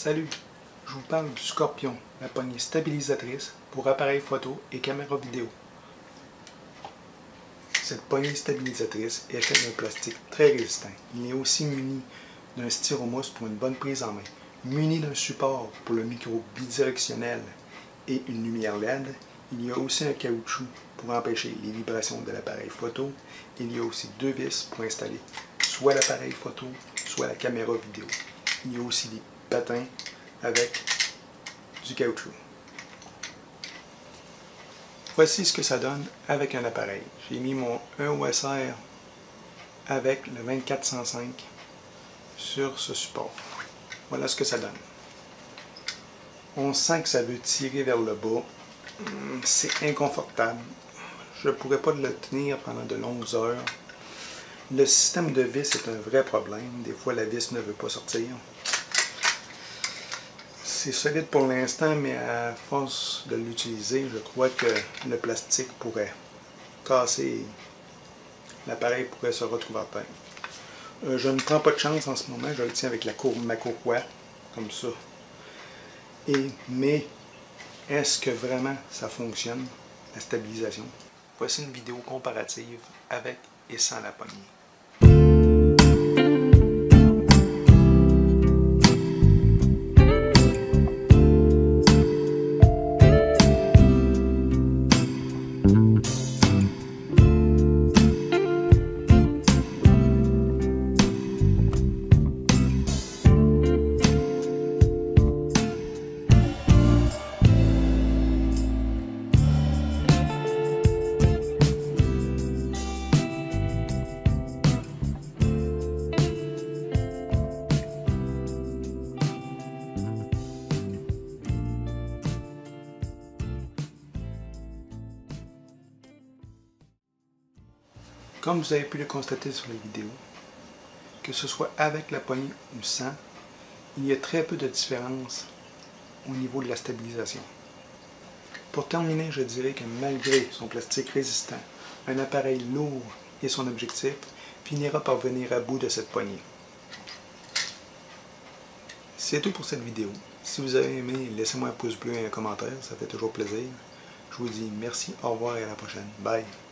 Salut, je vous parle du Scorpion, la poignée stabilisatrice pour appareil photo et caméra vidéo. Cette poignée stabilisatrice est faite d'un plastique très résistant. Il est aussi muni d'un styromousse pour une bonne prise en main, muni d'un support pour le micro bidirectionnel et une lumière LED. Il y a aussi un caoutchouc pour empêcher les vibrations de l'appareil photo. Il y a aussi deux vis pour installer soit l'appareil photo, soit la caméra vidéo. Il y a aussi des patins avec du caoutchouc. Voici ce que ça donne avec un appareil. J'ai mis mon 1 OSR avec le 2405 sur ce support. Voilà ce que ça donne. On sent que ça veut tirer vers le bas. Hmm, c'est inconfortable. Je ne pourrais pas le tenir pendant de longues heures. Le système de vis est un vrai problème. Des fois, la vis ne veut pas sortir c'est solide pour l'instant, mais à force de l'utiliser, je crois que le plastique pourrait casser, l'appareil pourrait se retrouver à terre. Euh, je ne prends pas de chance en ce moment, je le tiens avec la cour ma courroie, comme ça. Et, mais, est-ce que vraiment ça fonctionne, la stabilisation? Voici une vidéo comparative avec et sans la poignée. Comme vous avez pu le constater sur les vidéos, que ce soit avec la poignée ou sans, il y a très peu de différence au niveau de la stabilisation. Pour terminer, je dirais que malgré son plastique résistant, un appareil lourd et son objectif finira par venir à bout de cette poignée. C'est tout pour cette vidéo. Si vous avez aimé, laissez-moi un pouce bleu et un commentaire, ça fait toujours plaisir. Je vous dis merci, au revoir et à la prochaine. Bye!